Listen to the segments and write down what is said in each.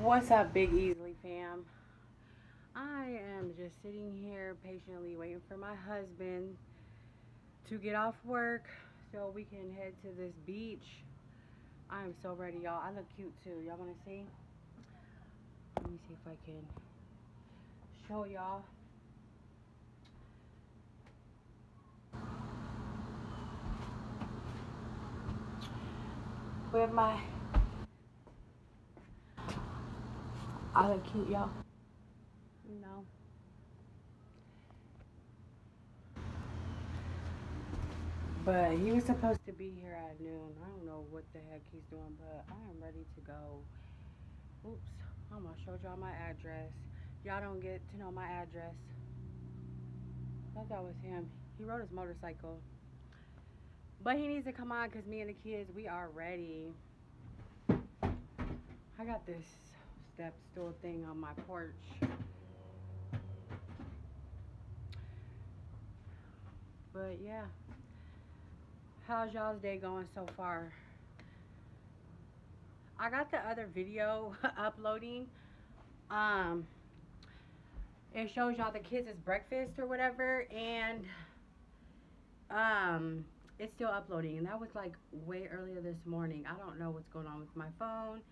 What's up, Big Easley fam? I am just sitting here patiently waiting for my husband to get off work so we can head to this beach. I am so ready, y'all. I look cute too. Y'all want to see? Let me see if I can show y'all. With my I look cute, y'all. You know. But he was supposed to be here at noon. I don't know what the heck he's doing, but I am ready to go. Oops. I'm going to show y'all my address. Y'all don't get to know my address. thought that was him. He rode his motorcycle. But he needs to come on because me and the kids, we are ready. I got this step stool thing on my porch. But yeah. How's y'all's day going so far? I got the other video uploading. Um, it shows y'all the kids' breakfast or whatever, and um, it's still uploading. And that was like way earlier this morning. I don't know what's going on with my phone.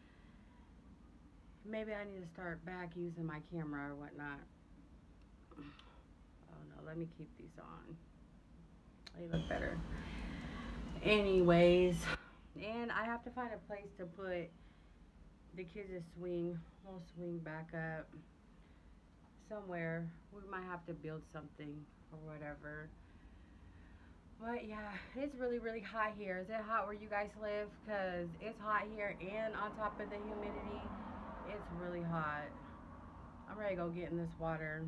Maybe I need to start back using my camera or whatnot. Oh no, let me keep these on. They look better. Anyways and i have to find a place to put the kids' swing we'll swing back up somewhere. We might have to build something or whatever. But yeah it's really really hot here. Is it hot where you guys live? Because it's hot here and on top of the humidity it's really hot i'm ready to go get in this water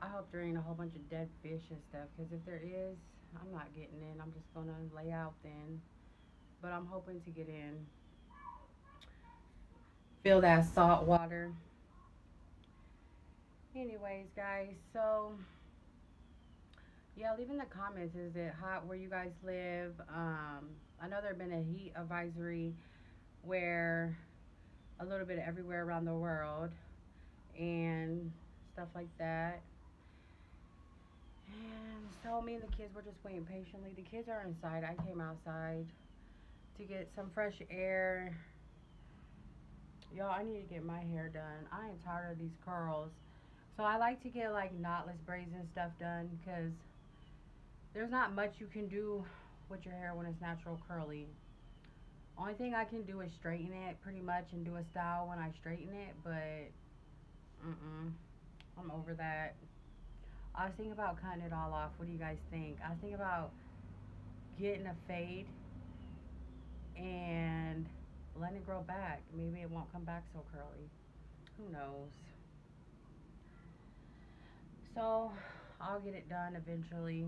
i hope there ain't a whole bunch of dead fish and stuff because if there is I'm not getting in. I'm just going to lay out then. But I'm hoping to get in. Feel that salt water. Anyways, guys. So, yeah, leave in the comments. Is it hot where you guys live? Um, I know there has been a heat advisory where a little bit everywhere around the world and stuff like that. And so me and the kids were just waiting patiently. The kids are inside. I came outside to get some fresh air. Y'all, I need to get my hair done. I am tired of these curls. So I like to get like knotless braids and stuff done because there's not much you can do with your hair when it's natural curly. Only thing I can do is straighten it pretty much and do a style when I straighten it, but mm-mm. I'm over that. I was thinking about cutting it all off. What do you guys think? I was thinking about getting a fade and letting it grow back. Maybe it won't come back so curly. Who knows? So I'll get it done eventually.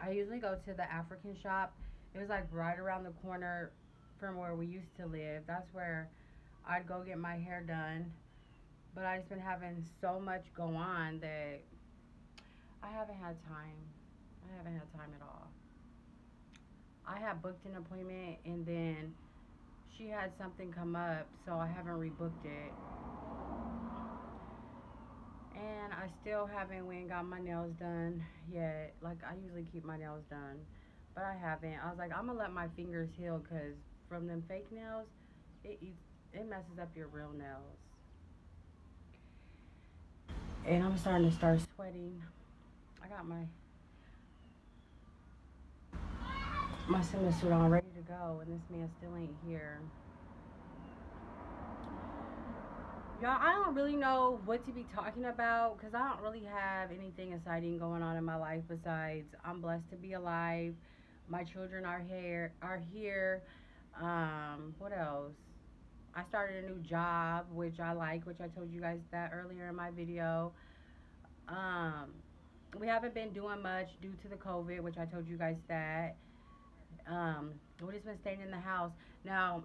I usually go to the African shop. It was like right around the corner from where we used to live. That's where I'd go get my hair done. But I just been having so much go on that I haven't had time. I haven't had time at all. I had booked an appointment and then she had something come up, so I haven't rebooked it. And I still haven't went and got my nails done yet. Like, I usually keep my nails done, but I haven't. I was like, I'm gonna let my fingers heal because from them fake nails, it it messes up your real nails. And I'm starting to start sweating. I got my my swimsuit on ready to go and this man still ain't here. Y'all, I don't really know what to be talking about because I don't really have anything exciting going on in my life besides I'm blessed to be alive. My children are here are here. Um, what else? I started a new job, which I like, which I told you guys that earlier in my video. Um, we haven't been doing much due to the COVID, which I told you guys that. Um, we just been staying in the house. Now,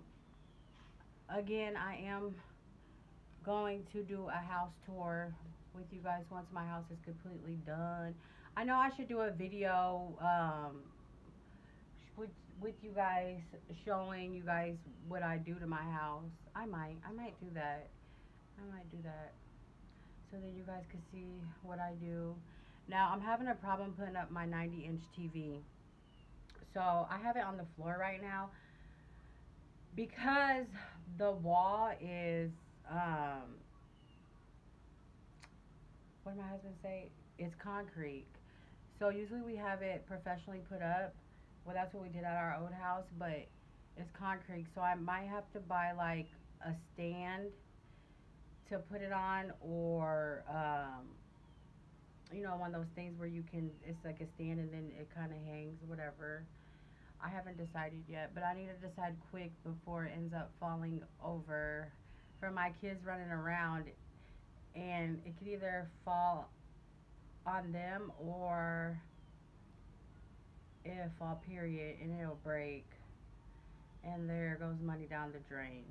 again, I am going to do a house tour with you guys once my house is completely done. I know I should do a video um, with, you guys, showing you guys what I do to my house. I might, I might do that. I might do that. So that you guys can see what I do. Now, I'm having a problem putting up my 90 inch TV. So, I have it on the floor right now. Because the wall is, um, what did my husband say? It's concrete. So, usually we have it professionally put up well, that's what we did at our old house, but it's concrete. So I might have to buy like a stand to put it on or, um, you know, one of those things where you can, it's like a stand and then it kind of hangs, whatever. I haven't decided yet, but I need to decide quick before it ends up falling over for my kids running around and it could either fall on them or it'll fall period and it'll break. And there goes money down the drain.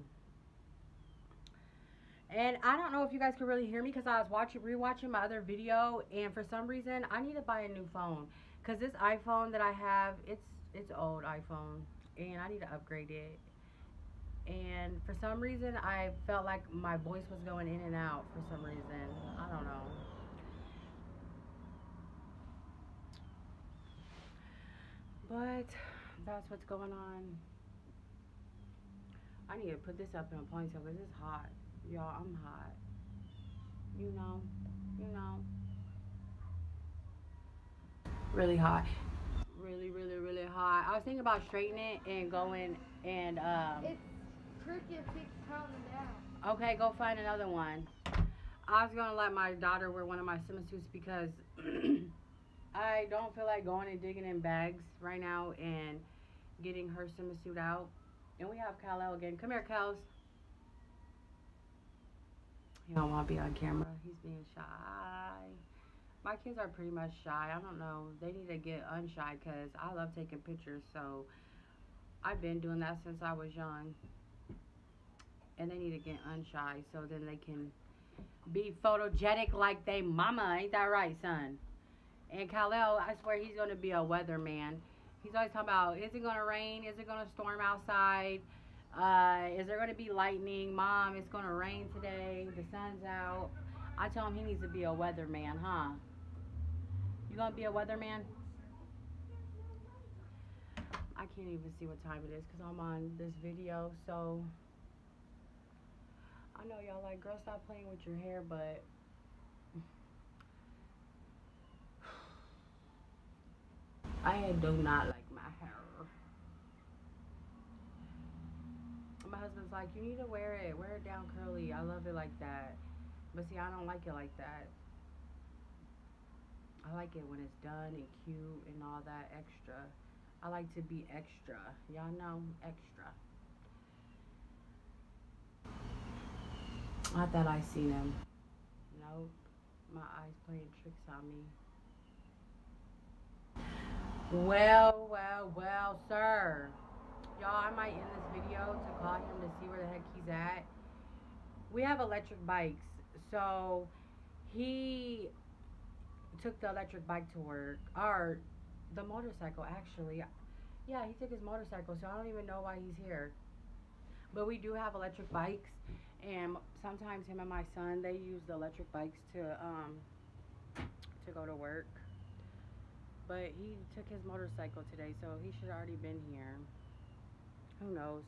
And I don't know if you guys can really hear me because I was watching rewatching my other video and for some reason I need to buy a new phone. Because this iPhone that I have it's it's old iPhone and I need to upgrade it. And for some reason I felt like my voice was going in and out for some reason. I don't know But that's what's going on. I need to put this up in a ponytail because it's hot. Y'all, I'm hot. You know, you know. Really hot. Really, really, really hot. I was thinking about straightening it and going and um It's crooked, pounds down. Okay, go find another one. I was gonna let my daughter wear one of my swimsuits because I don't feel like going and digging in bags right now and getting her swimsuit out. And we have Kal again. Come here, Kels. He don't want to be on camera. He's being shy. My kids are pretty much shy. I don't know. They need to get unshy because I love taking pictures. So I've been doing that since I was young. And they need to get unshy so then they can be photogenic like they mama. Ain't that right, son? And Kal-El, I swear he's going to be a weatherman. He's always talking about, is it going to rain? Is it going to storm outside? Uh, is there going to be lightning? Mom, it's going to rain today. The sun's out. I tell him he needs to be a weatherman, huh? You going to be a weatherman? I can't even see what time it is because I'm on this video. So, I know y'all like, girl, stop playing with your hair, but I do not like my hair. My husband's like, you need to wear it. Wear it down curly. I love it like that. But see, I don't like it like that. I like it when it's done and cute and all that extra. I like to be extra. Y'all know, extra. I thought I seen him. Nope. My eyes playing tricks on me. Well, well, well, sir. Y'all, I might end this video to call him to see where the heck he's at. We have electric bikes. So, he took the electric bike to work. Or, the motorcycle, actually. Yeah, he took his motorcycle, so I don't even know why he's here. But we do have electric bikes. And sometimes him and my son, they use the electric bikes to, um, to go to work. But he took his motorcycle today, so he should already been here. Who knows?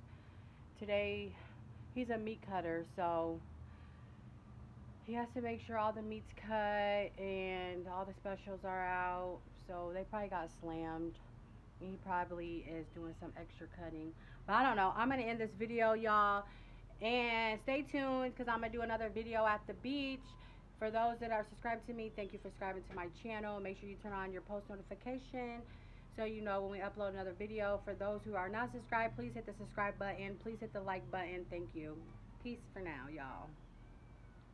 Today, he's a meat cutter, so he has to make sure all the meat's cut and all the specials are out. So they probably got slammed. He probably is doing some extra cutting. But I don't know. I'm going to end this video, y'all. And stay tuned because I'm going to do another video at the beach. For those that are subscribed to me, thank you for subscribing to my channel. Make sure you turn on your post notification so you know when we upload another video. For those who are not subscribed, please hit the subscribe button. Please hit the like button. Thank you. Peace for now, y'all.